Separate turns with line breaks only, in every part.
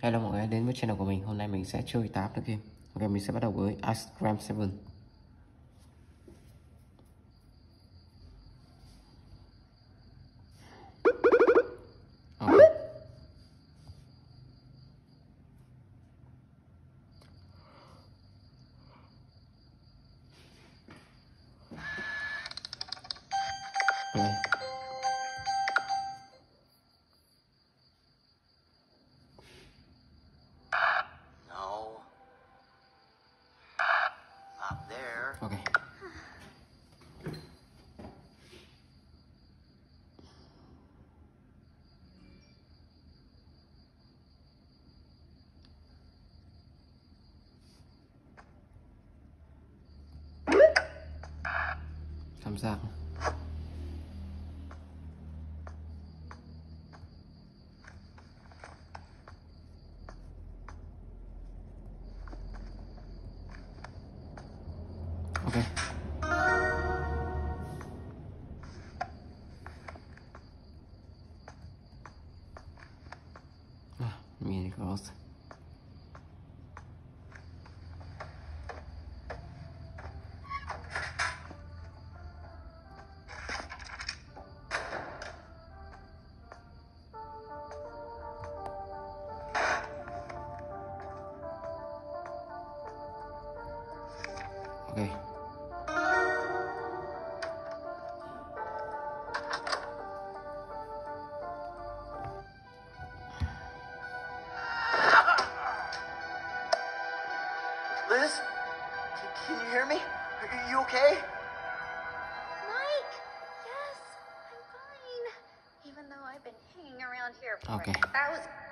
Hello mọi người, đến với channel của mình. Hôm nay mình sẽ chơi 8 được game. Ok, mình sẽ bắt đầu với Ice Cream 7
there.
Ok Cảm giác mille cose.
Liz? Can, can you hear me? Are you okay?
Mike! Yes, I'm fine. Even though I've been hanging around here for
Okay.
hours.
Wow.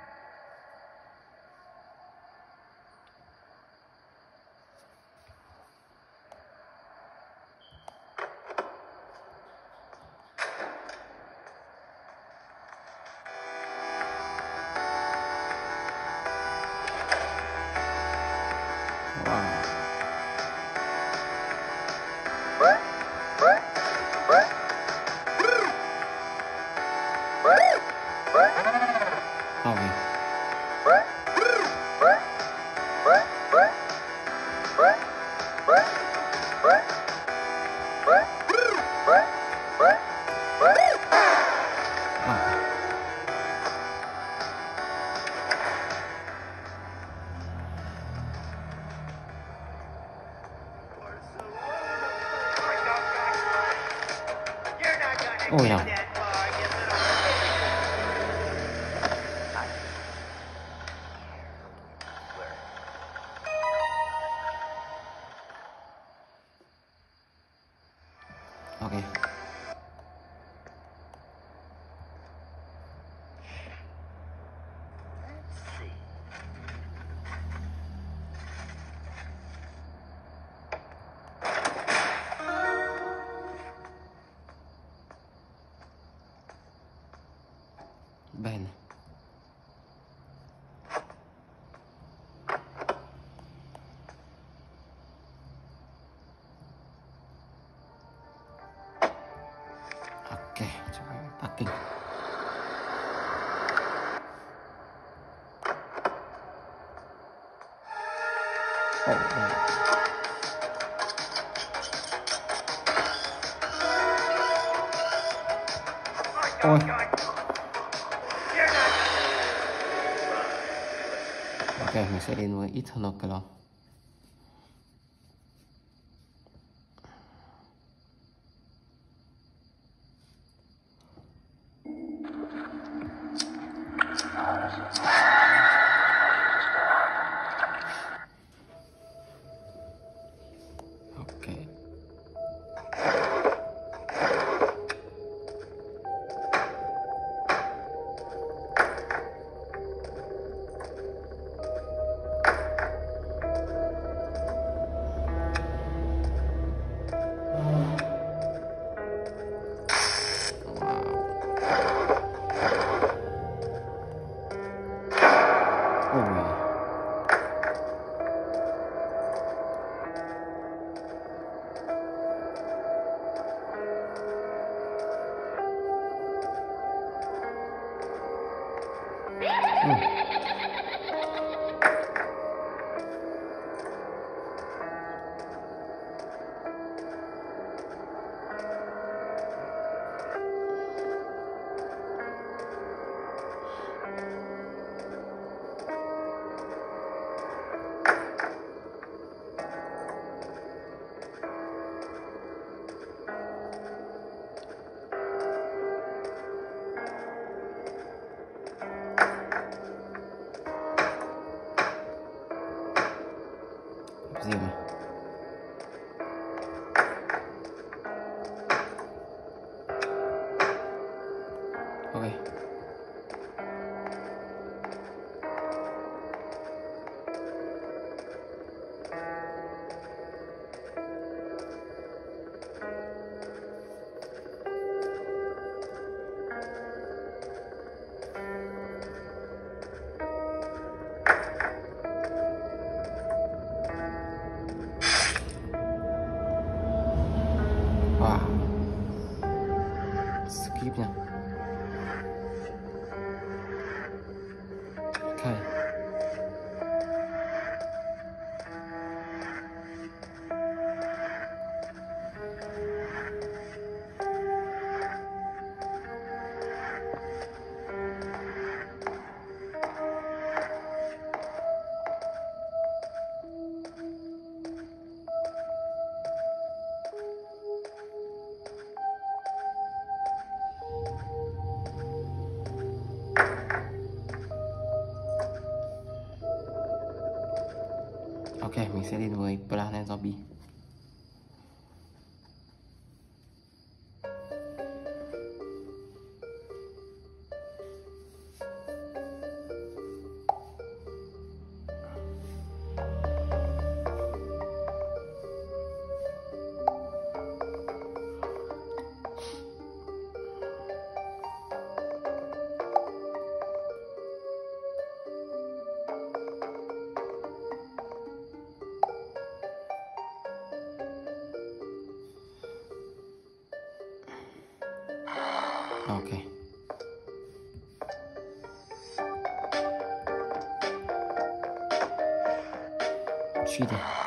Coba packing. Oh, bene. Ôi. Ok, mình sẽ đến với Eternal Clone. Sẽ đến với Planet Zombie 是的。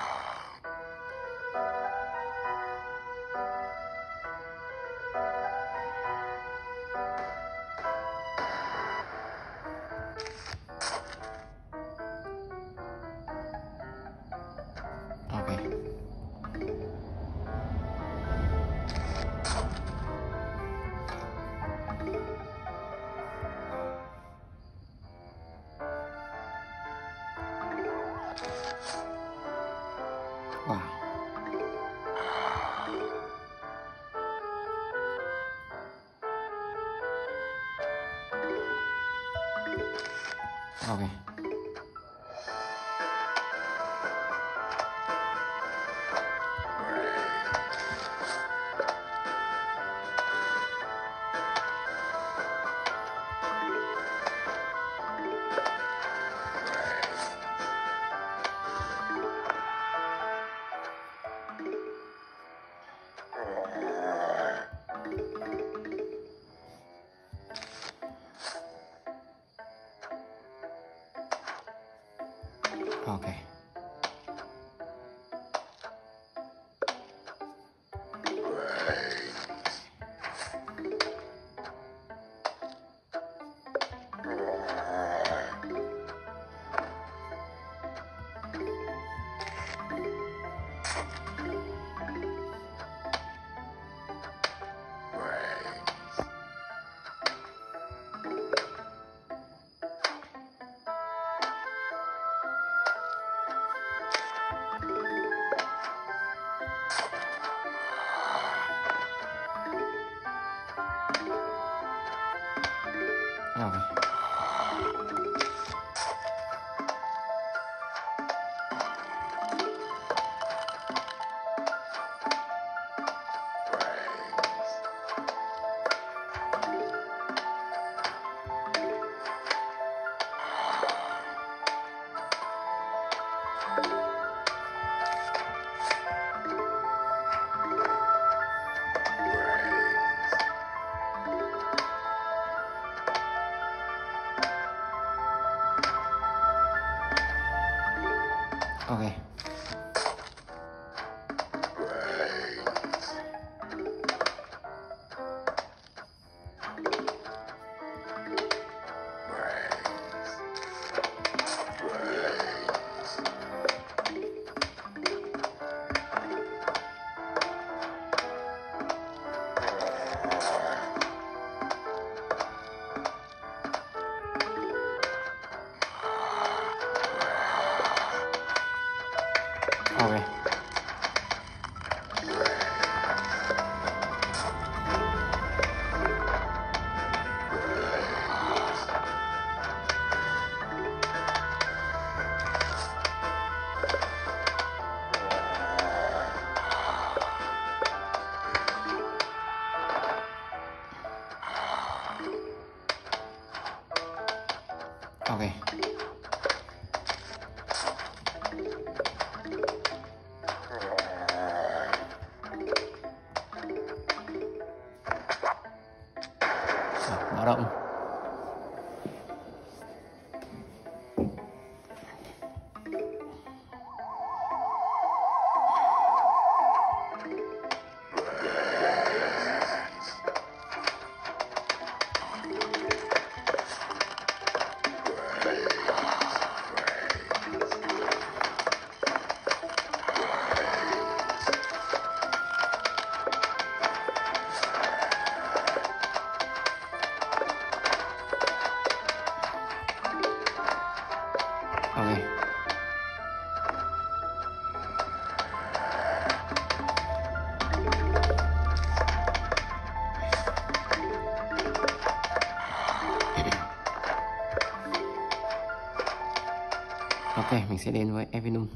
Ok mình sẽ đến với Evinum.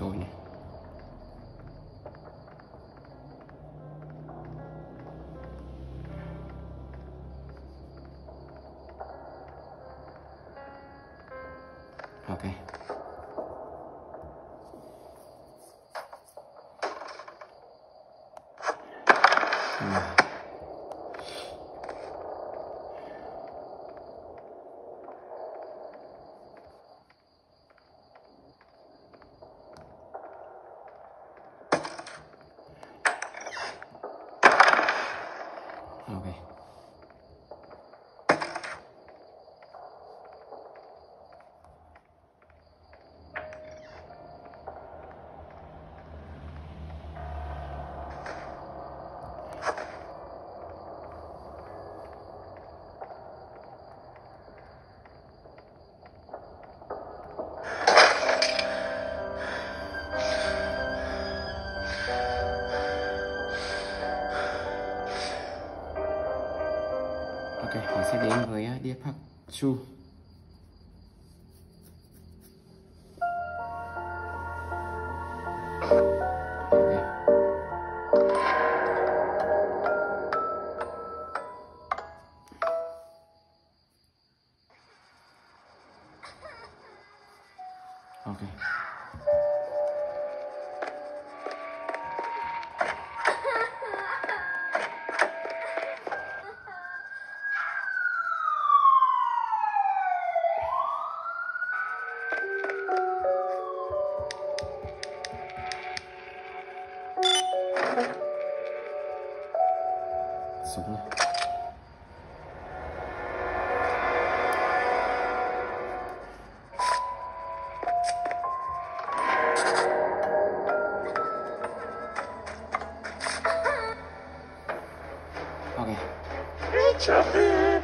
сегодня. Ok. người đi phát chu súng này ok
Chubby,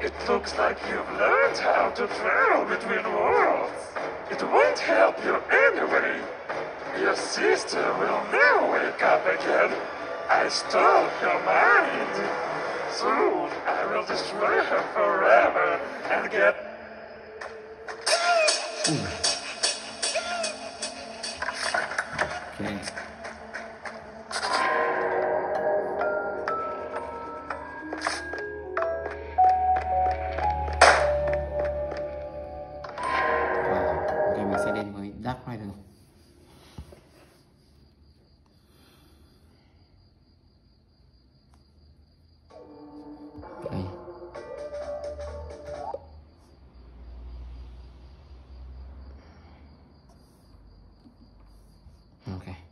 it looks like you've learned how to travel between worlds. It won't help you anyway. Your sister will never wake up again. I stole her mind. Will destroy her forever and get
ok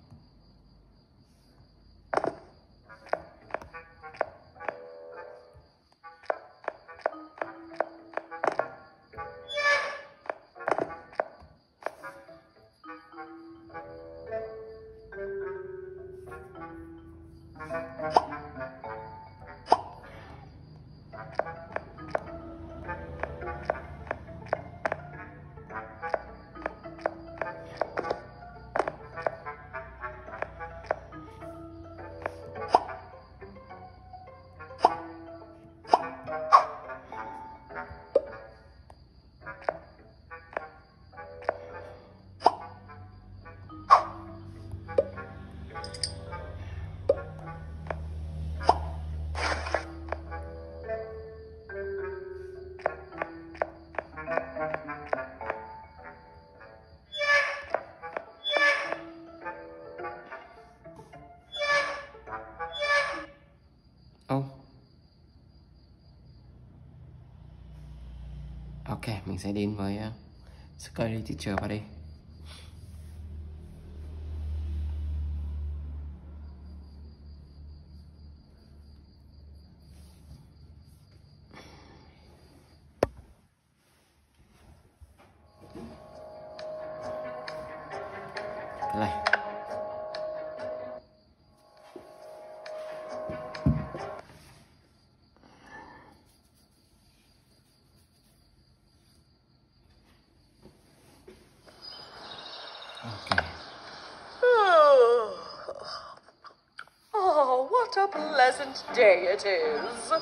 Ok, mình sẽ đến với uh, Scary Teacher vào đây.
Pleasant day it is.